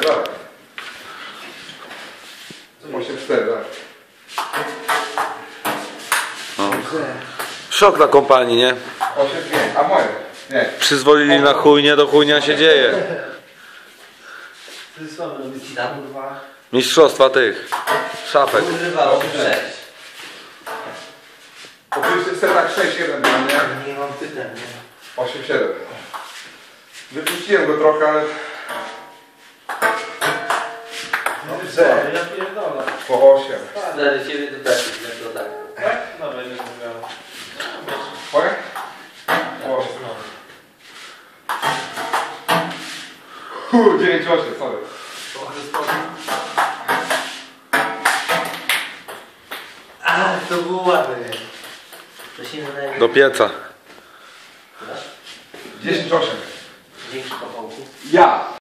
4, dawaj. 8, 4, dawaj. Szok dla kompanii, nie? 8, 5, a moje? Nie. Przyzwolili na chujnie, do chujnia się dzieje. Kurwa. Mistrzostwa tych. Szafek. Po setach 6, 1 dla mnie. Nie mam nie? 8, 7. Wypuściłem go trochę, ale Dobrze. Ja pierdolę. po 8. Stary ciebie to tak, jak to tak. Tak? Dobra, nie mówiłem. Twoje? Po 8. Uuu, 9, 8, sorry. A, to było ładne. To się nadaje. Do pieca. 10, 8. Większy kawałku. Ja.